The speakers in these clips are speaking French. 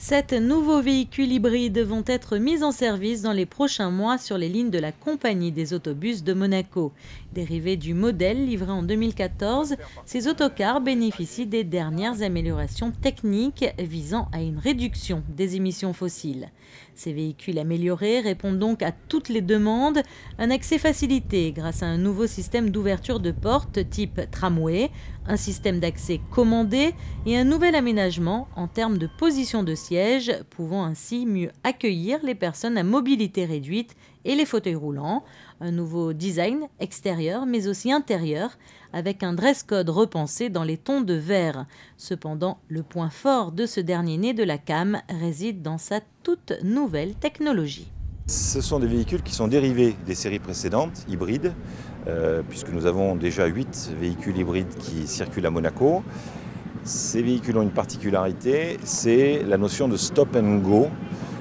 Sept nouveaux véhicules hybrides vont être mis en service dans les prochains mois sur les lignes de la Compagnie des autobus de Monaco. Dérivés du modèle livré en 2014, ces autocars bénéficient des dernières améliorations techniques visant à une réduction des émissions fossiles. Ces véhicules améliorés répondent donc à toutes les demandes, un accès facilité grâce à un nouveau système d'ouverture de portes type tramway, un système d'accès commandé et un nouvel aménagement en termes de position de siège, pouvant ainsi mieux accueillir les personnes à mobilité réduite et les fauteuils roulants, un nouveau design extérieur mais aussi intérieur, avec un dress code repensé dans les tons de vert. Cependant, le point fort de ce dernier né de la CAM réside dans sa toute nouvelle technologie. Ce sont des véhicules qui sont dérivés des séries précédentes, hybrides, euh, puisque nous avons déjà 8 véhicules hybrides qui circulent à Monaco. Ces véhicules ont une particularité, c'est la notion de stop and go,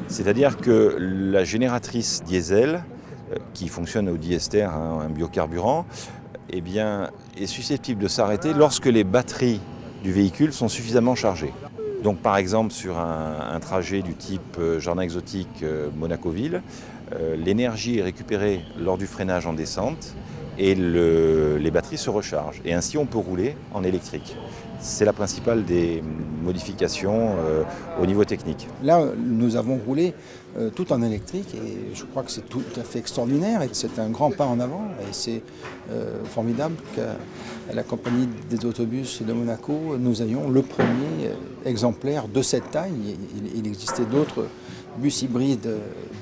c'est-à-dire que la génératrice diesel, euh, qui fonctionne au diester, hein, un biocarburant, eh est susceptible de s'arrêter lorsque les batteries du véhicule sont suffisamment chargées. Donc par exemple sur un, trajet du type euh, jardin exotique euh, Monaco-Ville, l'énergie est récupérée lors du freinage en descente et les batteries se rechargent. Et ainsi on peut rouler en électrique. C'est la principale des modifications euh, au niveau technique. Là, nous avons roulé euh, tout en électrique et je crois que c'est tout à fait extraordinaire et c'est un grand pas en avant et c'est euh, formidable qu'à la compagnie des autobus de Monaco, nous ayons le premier exemplaire de cette taille. Il, existait d'autres bus hybrides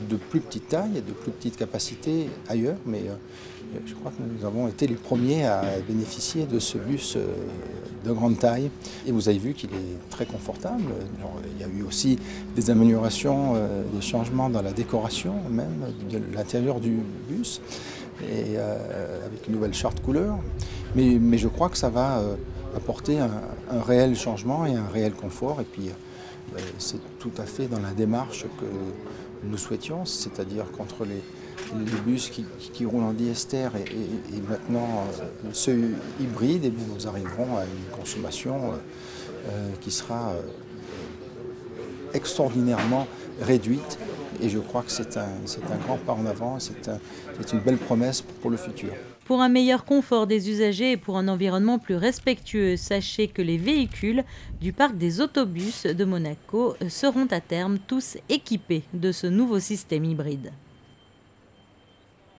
de plus petite taille et de plus petite capacité ailleurs, mais je crois que nous avons été les premiers à bénéficier de ce bus de grande taille. Et vous avez vu qu'il est très confortable. il y a eu aussi des améliorations, euh, des changements dans la décoration même de l'intérieur du bus, et, euh, avec une nouvelle charte couleur. Mais, je crois que ça va euh, apporter un, réel changement et un réel confort. Et puis c'est tout à fait dans la démarche que nous souhaitions, c'est-à-dire qu'entre les, bus qui, roulent en diester et, maintenant euh, ceux hybrides, et eh nous arriverons à une consommation euh, euh, qui sera extraordinairement réduite. Et je crois que c'est un, grand pas en avant, c'est une belle promesse pour le futur. Pour un meilleur confort des usagers et pour un environnement plus respectueux, sachez que les véhicules du parc des autobus de Monaco seront à terme tous équipés de ce nouveau système hybride.